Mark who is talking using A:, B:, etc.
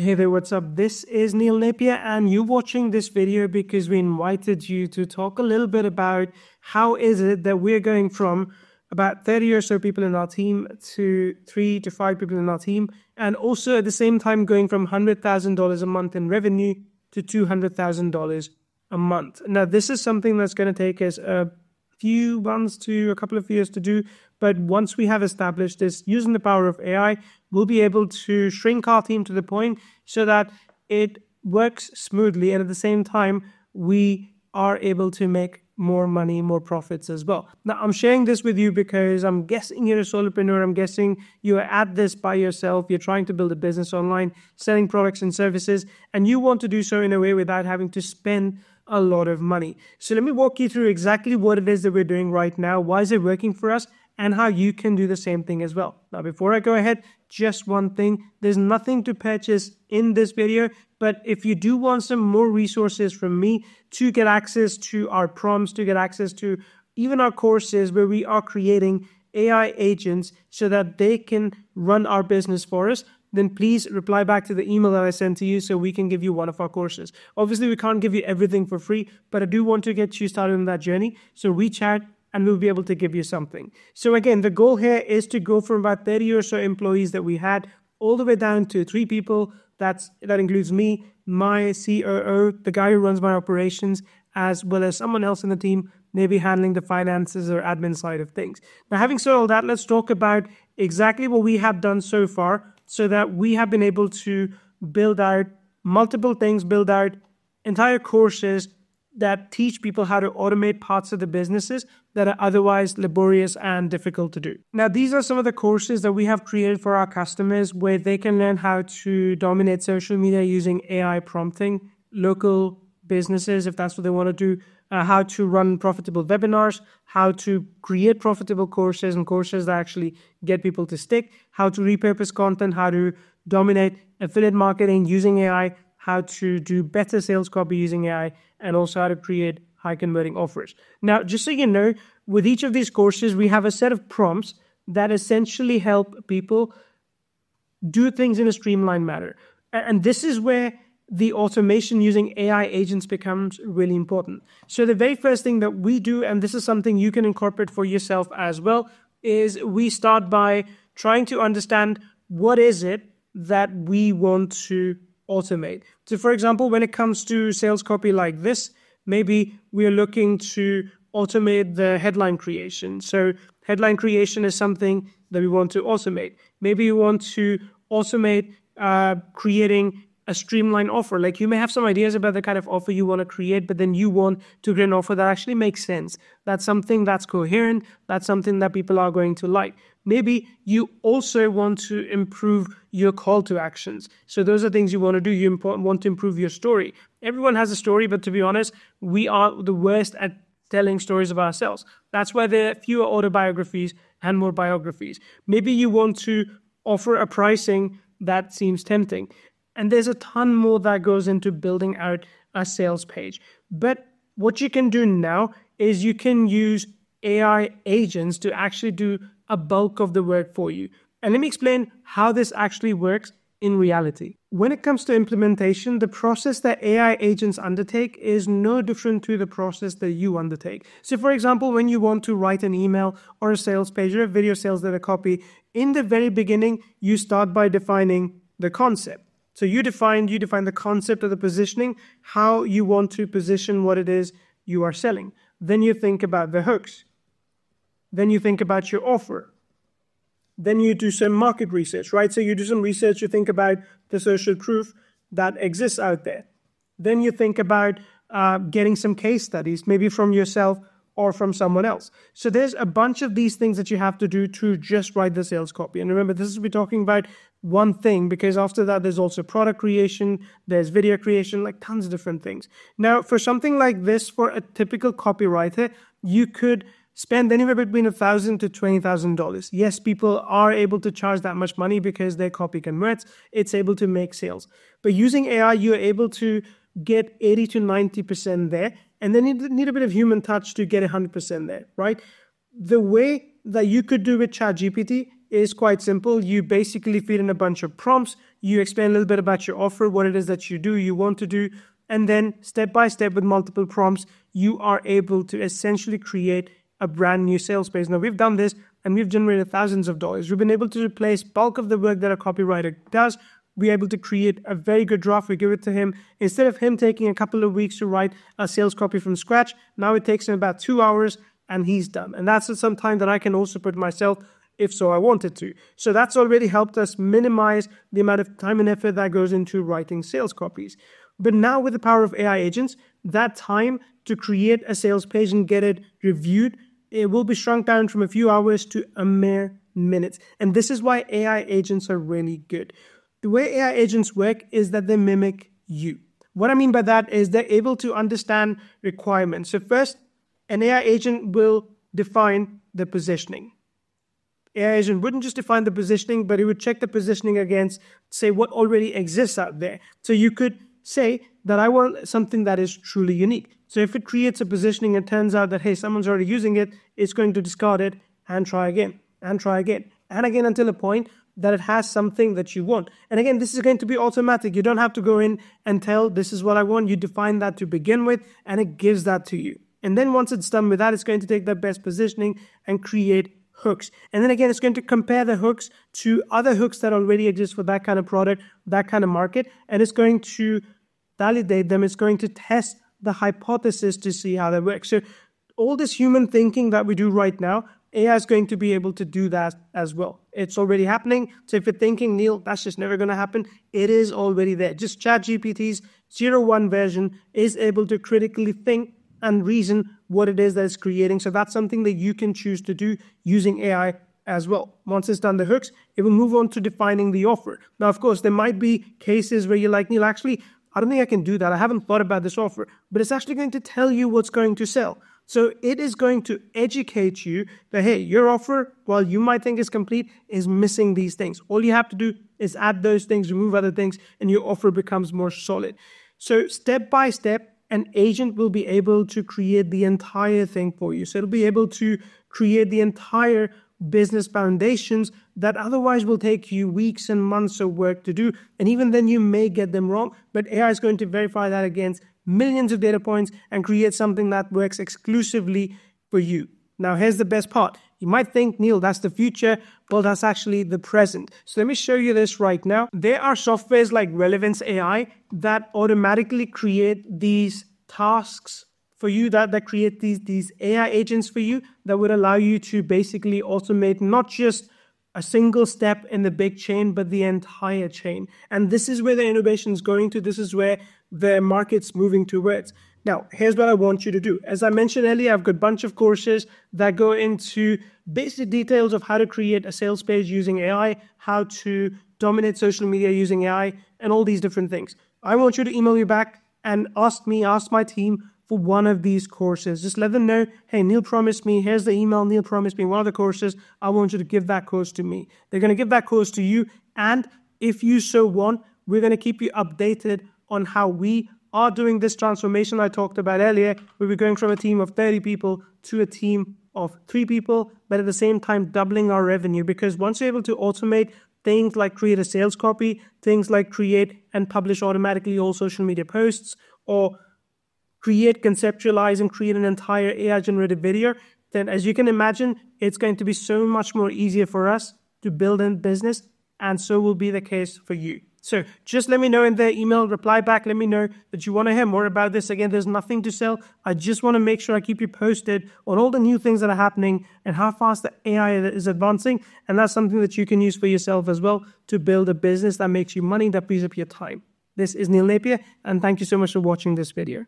A: Hey there, what's up? This is Neil Napier, and you're watching this video because we invited you to talk a little bit about how is it that we're going from about 30 or so people in our team to three to five people in our team, and also at the same time going from $100,000 a month in revenue to $200,000 a month. Now, this is something that's going to take us a few months to a couple of years to do, but once we have established this using the power of AI, we'll be able to shrink our team to the point so that it works smoothly and at the same time we are able to make more money, more profits as well. Now, I'm sharing this with you because I'm guessing you're a solopreneur. I'm guessing you are at this by yourself. You're trying to build a business online, selling products and services, and you want to do so in a way without having to spend a lot of money. So, let me walk you through exactly what it is that we're doing right now. Why is it working for us? and how you can do the same thing as well. Now, before I go ahead, just one thing. There's nothing to purchase in this video, but if you do want some more resources from me to get access to our prompts, to get access to even our courses where we are creating AI agents so that they can run our business for us, then please reply back to the email that I sent to you so we can give you one of our courses. Obviously, we can't give you everything for free, but I do want to get you started on that journey. So reach out and we'll be able to give you something. So again, the goal here is to go from about 30 or so employees that we had all the way down to three people. That's that includes me, my COO, the guy who runs my operations, as well as someone else in the team, maybe handling the finances or admin side of things. Now, having said all that, let's talk about exactly what we have done so far so that we have been able to build out multiple things, build out entire courses that teach people how to automate parts of the businesses that are otherwise laborious and difficult to do. Now, these are some of the courses that we have created for our customers where they can learn how to dominate social media using AI prompting, local businesses, if that's what they want to do, uh, how to run profitable webinars, how to create profitable courses and courses that actually get people to stick, how to repurpose content, how to dominate affiliate marketing using AI, how to do better sales copy using AI, and also how to create high converting offers. Now, just so you know, with each of these courses, we have a set of prompts that essentially help people do things in a streamlined manner. And this is where the automation using AI agents becomes really important. So, the very first thing that we do, and this is something you can incorporate for yourself as well, is we start by trying to understand what is it that we want to automate. So, for example, when it comes to sales copy like this, maybe we're looking to automate the headline creation. So, headline creation is something that we want to automate. Maybe you want to automate uh, creating a streamlined offer. Like you may have some ideas about the kind of offer you want to create, but then you want to create an offer that actually makes sense. That's something that's coherent. That's something that people are going to like. Maybe you also want to improve your call to actions. So those are things you want to do. You want to improve your story. Everyone has a story, but to be honest, we are the worst at telling stories of ourselves. That's why there are fewer autobiographies and more biographies. Maybe you want to offer a pricing that seems tempting. And there's a ton more that goes into building out a sales page. But what you can do now is you can use AI agents to actually do a bulk of the work for you. And let me explain how this actually works in reality. When it comes to implementation, the process that AI agents undertake is no different to the process that you undertake. So, for example, when you want to write an email or a sales page or a video sales letter copy, in the very beginning, you start by defining the concept. So you define you define the concept of the positioning, how you want to position what it is you are selling. Then you think about the hooks. Then you think about your offer. Then you do some market research, right? So you do some research, you think about the social proof that exists out there. Then you think about uh, getting some case studies, maybe from yourself or from someone else. So there's a bunch of these things that you have to do to just write the sales copy. And remember, this is we're talking about one thing because after that there's also product creation, there's video creation, like tons of different things. Now, for something like this, for a typical copywriter, you could spend anywhere between a thousand to twenty thousand dollars. Yes, people are able to charge that much money because their copy converts. It's able to make sales. But using AI, you're able to get 80 to 90% there and then you need a bit of human touch to get 100% there, right? The way that you could do with ChatGPT is quite simple. You basically feed in a bunch of prompts. You explain a little bit about your offer, what it is that you do, you want to do. And then step by step with multiple prompts, you are able to essentially create a brand new sales page. Now we've done this and we've generated thousands of dollars. We've been able to replace bulk of the work that a copywriter does. We're able to create a very good draft. We give it to him. Instead of him taking a couple of weeks to write a sales copy from scratch, now it takes him about two hours and he's done. And that's some time that I can also put myself if so I wanted to. So that's already helped us minimize the amount of time and effort that goes into writing sales copies. But now with the power of AI agents, that time to create a sales page and get it reviewed, it will be shrunk down from a few hours to a mere minutes. And this is why AI agents are really good. The way AI agents work is that they mimic you. What I mean by that is they're able to understand requirements. So first, an AI agent will define the positioning. AI agent wouldn't just define the positioning, but it would check the positioning against, say, what already exists out there. So you could say that I want something that is truly unique. So if it creates a positioning and turns out that, hey, someone's already using it, it's going to discard it and try again and try again and again until a point that it has something that you want. And again, this is going to be automatic. You don't have to go in and tell, this is what I want. You define that to begin with, and it gives that to you. And then once it's done with that, it's going to take that best positioning and create hooks. And then again, it's going to compare the hooks to other hooks that already exist for that kind of product, that kind of market, and it's going to validate them. It's going to test the hypothesis to see how they work. So all this human thinking that we do right now, AI is going to be able to do that as well. It's already happening. So if you're thinking, Neil, that's just never going to happen, it is already there. Just ChatGPT's o1 version is able to critically think and reason what it is that it's creating. So that's something that you can choose to do using AI as well. Once it's done the hooks, it will move on to defining the offer. Now, of course, there might be cases where you're like, Neil, actually, I don't think I can do that. I haven't thought about this offer, but it's actually going to tell you what's going to sell. So it is going to educate you that, hey, your offer, while you might think is complete, is missing these things. All you have to do is add those things, remove other things, and your offer becomes more solid. So step by step, an agent will be able to create the entire thing for you. So it'll be able to create the entire business foundations that otherwise will take you weeks and months of work to do. And even then, you may get them wrong, but AI is going to verify that against millions of data points and create something that works exclusively for you. Now, here's the best part. You might think, Neil, that's the future. Well, that's actually the present. So let me show you this right now. There are softwares like Relevance AI that automatically create these tasks for you that, that create these, these AI agents for you that would allow you to basically automate not just a single step in the big chain, but the entire chain. And this is where the innovation is going to. This is where the market's moving towards. Now, here's what I want you to do. As I mentioned earlier, I've got a bunch of courses that go into basic details of how to create a sales page using AI, how to dominate social media using AI, and all these different things. I want you to email me back and ask me, ask my team for one of these courses. Just let them know, hey, Neil promised me, here's the email, Neil promised me one of the courses. I want you to give that course to me. They're going to give that course to you. And if you so want, we're going to keep you updated on how we are doing this transformation I talked about earlier, where we're going from a team of 30 people to a team of three people, but at the same time doubling our revenue. Because once you're able to automate things like create a sales copy, things like create and publish automatically all social media posts, or create, conceptualize, and create an entire AI generated video, then as you can imagine, it's going to be so much more easier for us to build a business, and so will be the case for you. So just let me know in the email, reply back, let me know that you want to hear more about this. Again, there's nothing to sell. I just want to make sure I keep you posted on all the new things that are happening and how fast the AI is advancing. And that's something that you can use for yourself as well to build a business that makes you money, that frees up your time. This is Neil Napier, and thank you so much for watching this video.